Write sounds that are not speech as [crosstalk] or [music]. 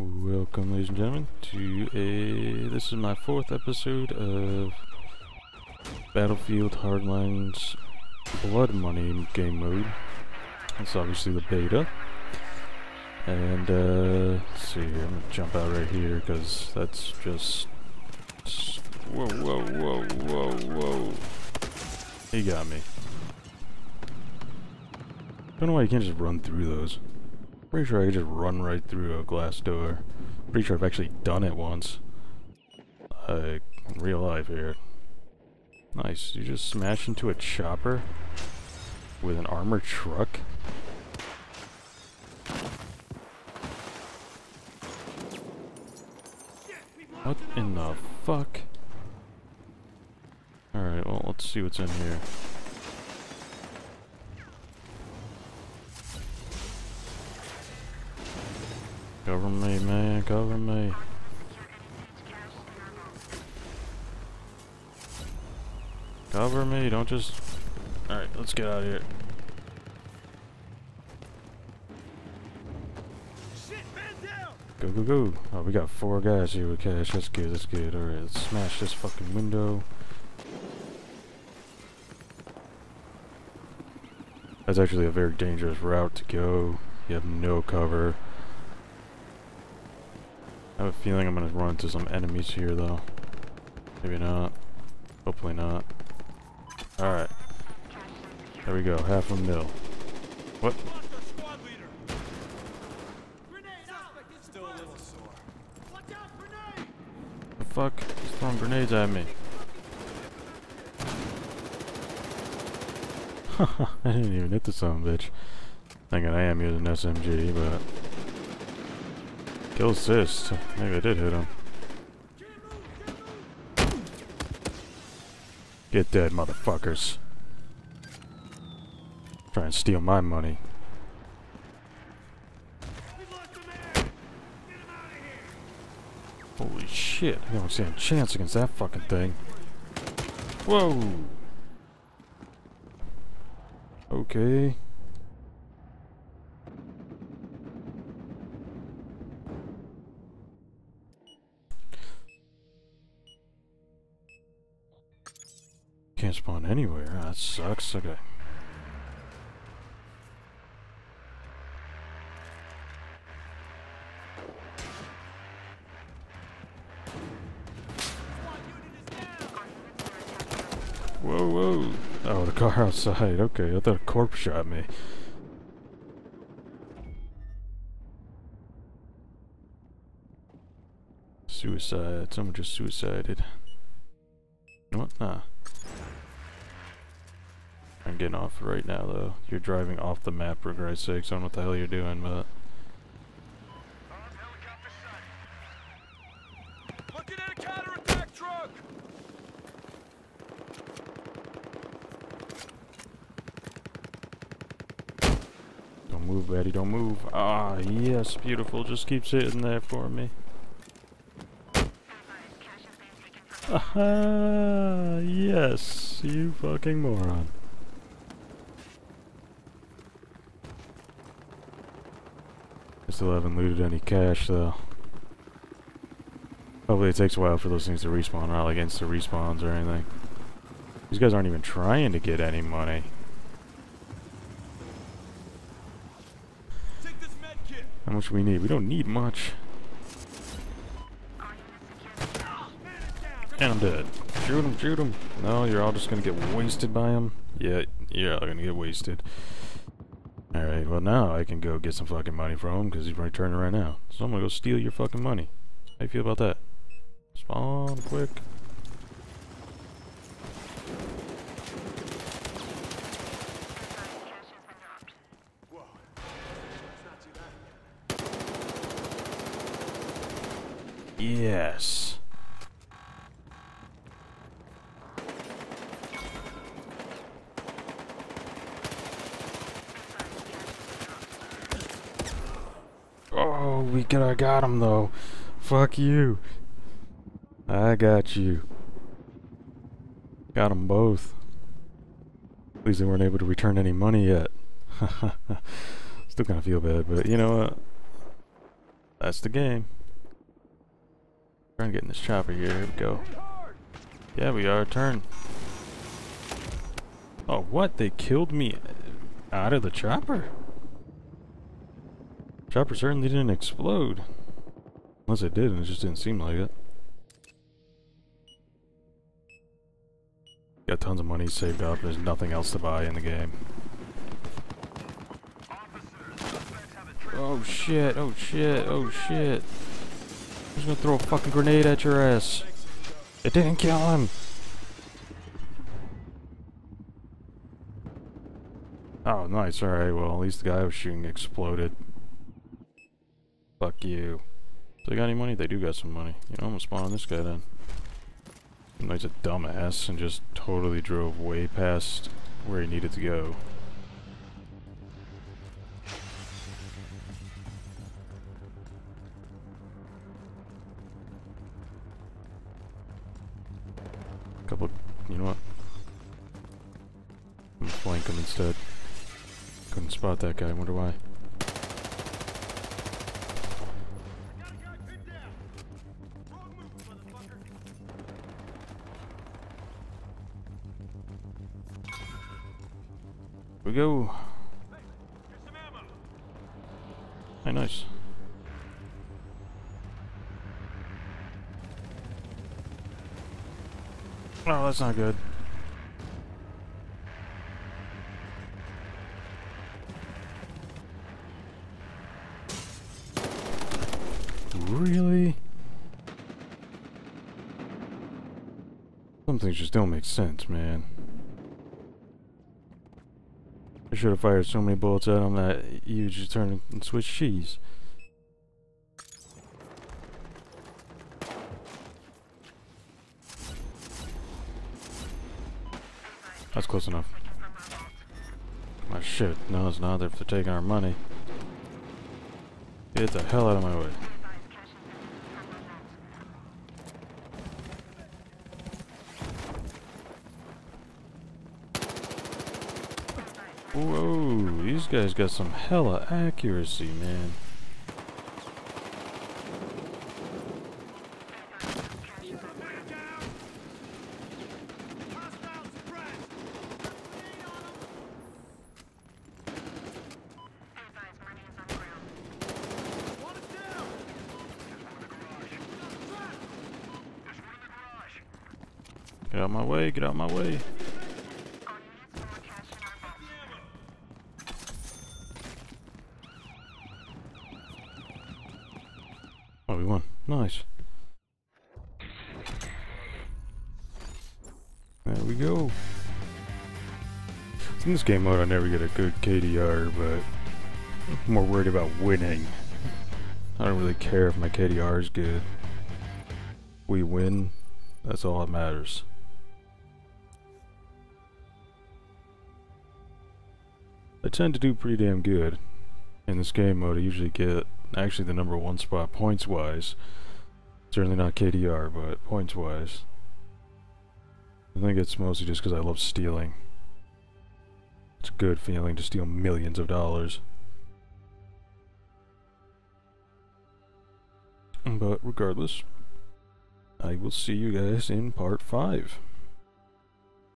Welcome, ladies and gentlemen, to a. This is my fourth episode of Battlefield Hardline's Blood Money game mode. That's obviously the beta. And, uh, let's see I'm gonna jump out right here, because that's just. Whoa, whoa, whoa, whoa, whoa. He got me. I don't know why you can't just run through those. Pretty sure I could just run right through a glass door. Pretty sure I've actually done it once. Like, in real life here. Nice. You just smash into a chopper with an armored truck? What in the fuck? Alright, well, let's see what's in here. Cover me, man, cover me. Cover me, don't just... Alright, let's get out of here. Go, go, go. Oh, we got four guys here with cash. That's good, that's good. Alright, let's smash this fucking window. That's actually a very dangerous route to go. You have no cover. I have a feeling I'm gonna run into some enemies here though. Maybe not. Hopefully not. Alright. There we go, half a mil. What? The fuck? He's throwing grenades at me. [laughs] I didn't even hit the son bitch. Thinking I am using SMG, but... Kill assist. Maybe I did hit him. Get dead, motherfuckers. Try and steal my money. Holy shit, I don't stand a chance against that fucking thing. Whoa! Okay. Can't spawn anywhere. Ah, that sucks. Okay. Whoa, whoa. Oh, the car [laughs] outside. Okay, I thought a corpse shot me. Suicide. Someone just suicided. What? Nah. Getting off right now, though. You're driving off the map, for Christ's sake. I don't know what the hell you're doing, but... Don't move, Betty, don't move. Ah, yes, beautiful. Just keep sitting there for me. Aha, yes, you fucking moron. Still haven't looted any cash, though. Hopefully it takes a while for those things to respawn, not like instant respawns or anything. These guys aren't even trying to get any money. Take this med kit! How much we need? We don't need much. And I'm dead. Shoot him, shoot him. No, you're all just gonna get wasted by him. Yeah, you're all gonna get wasted. Alright, well now I can go get some fucking money from him because he's returning right now. So I'm gonna go steal your fucking money. How you feel about that? Spawn quick. Yes. Oh, we got, I got him though. Fuck you. I got you. Got them both. At least they weren't able to return any money yet. [laughs] Still kind of feel bad, but you know what? That's the game. Trying to get in this chopper here. Here we go. Yeah, we are. Turn. Oh, what? They killed me out of the chopper? Chopper certainly didn't explode. Unless it did, and it just didn't seem like it. Got tons of money saved up. There's nothing else to buy in the game. Oh shit, oh shit, oh shit. Who's gonna throw a fucking grenade at your ass? It didn't kill him! Oh, nice, alright, well, at least the guy I was shooting exploded. Fuck you. So they got any money? They do got some money. You know, I'm gonna spawn on this guy then. He's a dumbass and just totally drove way past where he needed to go. Couple, you know what? I'm gonna flank him instead. Couldn't spot that guy, wonder why. We go. Hey, nice. Oh, that's not good. Really? Some things just don't make sense, man. Should have fired so many bullets at him that you just turn and switch cheese. That's close enough. My shit. No, it's not. They're taking our money. Get the hell out of my way. Whoa, these guys got some hella accuracy, man. Get out my way, get out my way. Oh, we won. Nice. There we go. In this game mode, I never get a good KDR, but I'm more worried about winning. I don't really care if my KDR is good. We win, that's all that matters. I tend to do pretty damn good in this game mode. I usually get actually the number one spot points wise. Certainly not KDR, but points wise. I think it's mostly just because I love stealing. It's a good feeling to steal millions of dollars. But regardless, I will see you guys in part 5.